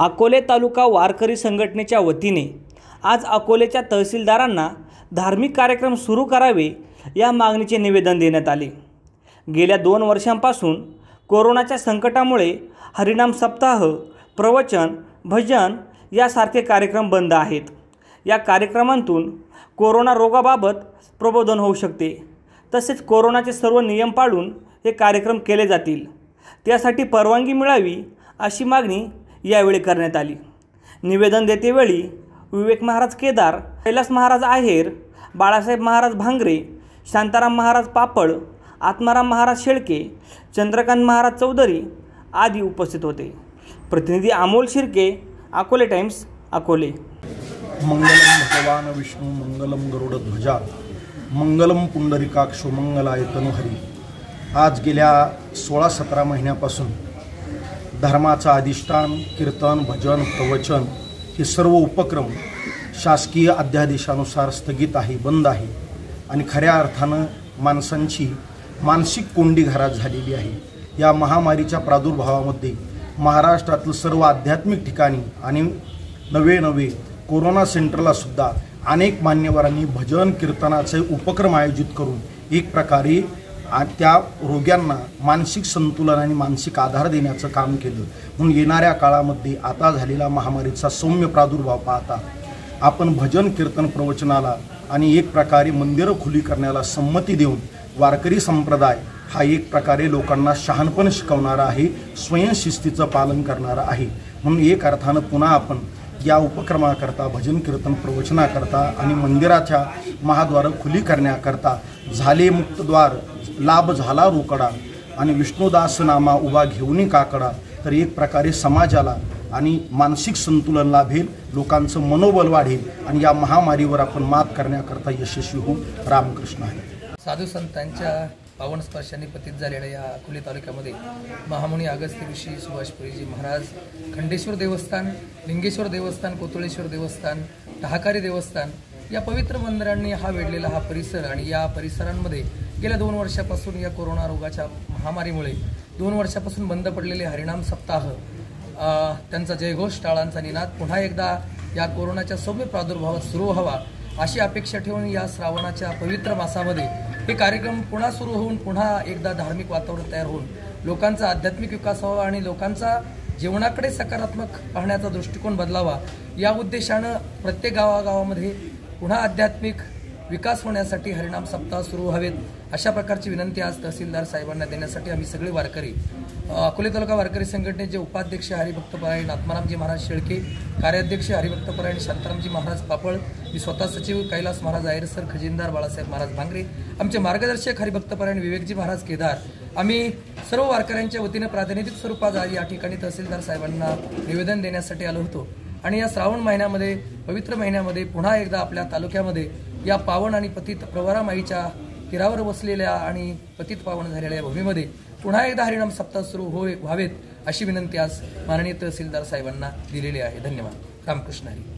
अकोले तालुका वारकरी संघटनेच्या वतीने आज अकोलेच्या तहसीलदारांना धार्मिक कार्यक्रम सुरू करावे या मागणीचे निवेदन देण्यात आले. गेल्या दोन वर्षांपासून कोरोनाच्या संकटामुळे हरिनाम सप्ताह प्रवचन भजन यासारखे कार्यक्रम बंद आहेत. या कार्यक्रमांतून कोरोना रोगाबाबत प्रबोधन होऊ शकते. तसेच कोरोनाचे सर्व नियम पाळून हे कार्यक्रम केले जातील. त्यासाठी परवानगी मिळावी अशी मागणी यावेळी करण्यात आली. निवेदन देतेवेळी विवेक महाराज केदार कैलास महाराज आहेर बाळासाहेब महाराज भांगरे शांताराम महाराज पापड आत्माराम महाराज शेळके चंद्रकांत महाराज चौधरी आदी उपस्थित होते. प्रतिनिधी अमोल शिर्के अकोले टाइम्स अकोले. मंगलम भगवान विष्णू मंगलम गरुडध्वजा मंगलम पुंडरिकाक्ष मंगलाय तनुहरी आज गेल्या सोळा सतरा महिन्यापासून धर्माचं अधिष्ठान कीर्तन भजन प्रवचन हे सर्व उपक्रम शासकीय अध्यादेशानुसार स्थगित आहे बंद आहे आणि खऱ्या अर्थानं माणसांची मानसिक कोंडी घरात झालेली आहे. या महामारीच्या प्रादुर्भावामध्ये महाराष्ट्रातील सर्व आध्यात्मिक ठिकाणी आणि नवे नवे कोरोना सेंटरला सुद्धा अनेक मान्यवरांनी भजन कीर्तनाचे उपक्रम आयोजित करून एक प्रकारे त्या रोग्यांना मानसिक संतुलन आणि मानसिक आधार देण्याचं काम केलं. म्हणून येणाऱ्या काळामध्ये आता झालेला महामारीचा सौम्य प्रादुर्भाव पाहता आपण भजन कीर्तन प्रवचनाला आणि एक प्रकारे मंदिरं खुली करण्याला संमती देऊन वारकरी संप्रदाय हा एक प्रकारे लोकांना शहाणपण शिकवणारा आहे स्वयंशिस्तीचं पालन करणारा आहे. म्हणून एक अर्थानं पुन्हा आपण या उपक्रमाकरता भजन कीर्तन प्रवचनाकरता आणि मंदिराच्या महाद्वारं खुली करण्याकरता झाले मुक्तद्वार लाभ झाला रोकडा. आणि विष्णुदास नामा उभा घेऊन काकडा तर एक प्रकारे समाजाला आणि मानसिक संतुलन लाभेल लोकांचं मनोबल वाढेल आणि या महामारीवर आपण मात करण्याकरता यशस्वी होऊ रामकृष्ण आहे. साधू संतांच्या पावन स्पर्शाने पतित झालेल्या या अकोले तालुक्यामध्ये महामुनी अगस्त्य ऋषी सुभाषपुरीजी महाराज खंडेश्वर देवस्थान लिंगेश्वर देवस्थान कोतुळेश्वर देवस्थान टहाकारी देवस्थान या पवित्र मंदिरांनी हा वेढलेला हा परिसर आणि या परिसरांमध्ये गेल्या दोन वर्षापासून या कोरोना रोगाच्या महामारीमुळे दोन वर्षापासून बंद पडलेले हरिणाम सप्ताह त्यांचा जयघोष टाळांचा निनाद पुन्हा एकदा या कोरोनाच्या सौम्य प्रादुर्भावात सुरू व्हावा अशी अपेक्षा ठेवून या श्रावणाच्या पवित्र मासामध्ये हे कार्यक्रम पुन्हा सुरू होऊन पुन्हा एकदा धार्मिक वातावरण तयार होऊन लोकांचा आध्यात्मिक विकास व्हावा आणि लोकांचा जीवनाकडे सकारात्मक पाहण्याचा दृष्टिकोन बदलावा या उद्देशानं प्रत्येक गावागावामध्ये पुन्हा आध्यात्मिक विकास होण्यासाठी हरिनाम सप्ताह सुरू व्हावेत अशा प्रकारची विनंती आज तहसीलदार साहेबांना देण्यासाठी आम्ही सगळे वारकरी अकोले तालुका वारकरी संघटनेचे उपाध्यक्ष हरिभक्तपरायण आत्मारामजी महाराज शेळके कार्याध्यक्ष हरिभक्तपरायण शांतारामजी महाराज पापळ मी स्वतः सचिव कैलास महाराज आयर सर खजिनदार बाळासाहेब महाराज भांगरे आमचे मार्गदर्शक हरिभक्तपरायण विवेकजी महाराज केदार. आम्ही सर्व वारकऱ्यांच्या वतीनं प्रातिनिधिक स्वरूपात आज या ठिकाणी तहसीलदार साहेबांना निवेदन देण्यासाठी आलो होतो. आणि या श्रावण महिन्यामध्ये पवित्र महिन्यामध्ये पुन्हा एकदा आपल्या तालुक्यामध्ये या पावन आणि पतित प्रवरामाईच्या तीरावर बसलेल्या आणि पतित पावन झालेल्या या भूमीमध्ये पुन्हा एकदा हरिणाम सप्ताह सुरू होय व्हावेत अशी विनंती आज माननीय तहसीलदार साहेबांना दिलेली आहे. धन्यवाद. रामकृष्ण हरी.